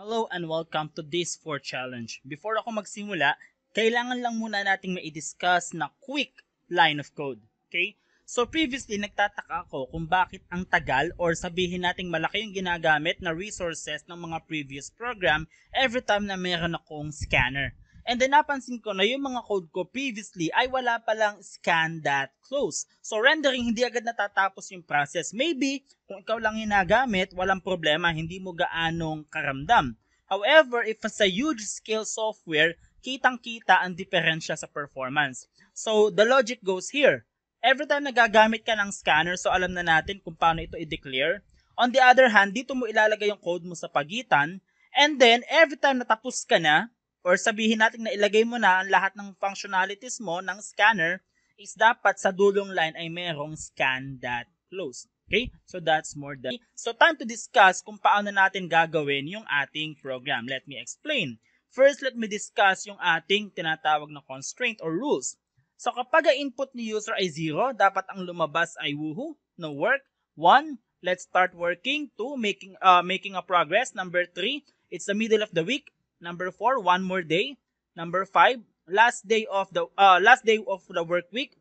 Hello and welcome to this 4 challenge. Before ako magsimula, kailangan lang muna nating mai-discuss na quick line of code. Okay? So previously, nagtataka ako kung bakit ang tagal or sabihin nating malaki yung ginagamit na resources ng mga previous program every time na meron akong scanner. And then napansin ko na yung mga code ko previously ay wala palang scan that close. So rendering hindi agad natatapos yung process. Maybe kung ikaw lang yung nagamit, walang problema, hindi mo gaanong karamdam. However, if it's a huge scale software, kitang-kita ang diferensya sa performance. So the logic goes here. Every time nagagamit ka ng scanner, so alam na natin kung paano ito i-declare. On the other hand, dito mo ilalagay yung code mo sa pagitan. And then, every time natapos ka na, or sabihin natin na ilagay mo na ang lahat ng functionalities mo ng scanner is dapat sa dulong line ay merong scan that close. Okay? So that's more than. So time to discuss kung paano natin gagawin yung ating program. Let me explain. First, let me discuss yung ating tinatawag na constraint or rules. So kapag ang input ni user ay 0, dapat ang lumabas ay woohoo, no work. 1, let's start working. 2, making uh, making a progress. Number 3, it's the middle of the week. Number 4, one more day. Number 5, last day of the uh, last day of the work week.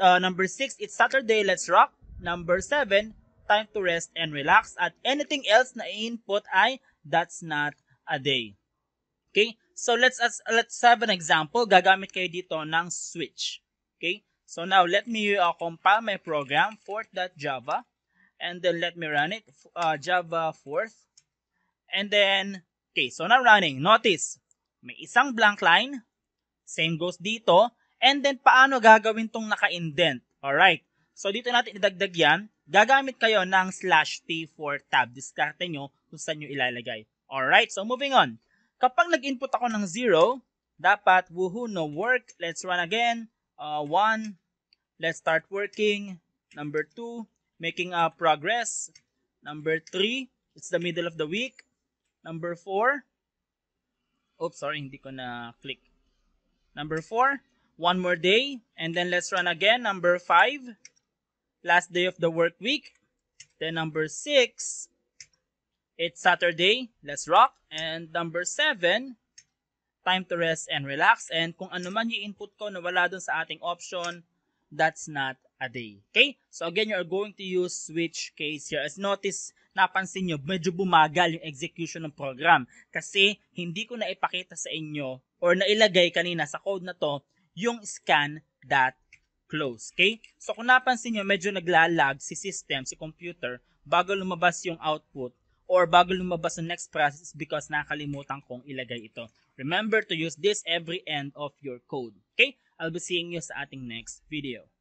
Uh, number 6, it's Saturday, let's rock. Number 7, time to rest and relax. At anything else na input ay that's not a day. Okay? So let's uh, let's have an example. Gagamit kayo dito ng switch. Okay? So now let me uh, compile my program fourth.java and then let me run it uh, java fourth. And then Okay, so now running. Notice, may isang blank line. Same goes dito. And then, paano gagawin tong naka-indent? Alright. So, dito natin idagdag yan. Gagamit kayo ng slash t for tab. Diskarte nyo kung saan nyo ilalagay. Alright, so moving on. Kapag nag-input ako ng 0, dapat, woohoo, no work. Let's run again. 1. Uh, let's start working. Number 2, making a progress. Number 3, it's the middle of the week. Number 4. Oops, sorry, hindi ko na click. Number 4. One more day. And then let's run again. Number 5. Last day of the work week. Then number 6. It's Saturday. Let's rock. And number 7. Time to rest and relax. And kung ano man yung input ko na wala dun sa ating option, that's not a day. Okay? So again, you're going to use switch case here. As notice, napansin nyo, medyo bumagal yung execution ng program. Kasi hindi ko na ipakita sa inyo or nailagay kanina sa code na to yung scan that close. Okay? So kung napansin nyo, medyo naglalag si system, si computer, bago lumabas yung output or bago lumabas ang next process because nakalimutan kong ilagay ito. Remember to use this every end of your code. Okay? I'll be seeing you sa ating next video.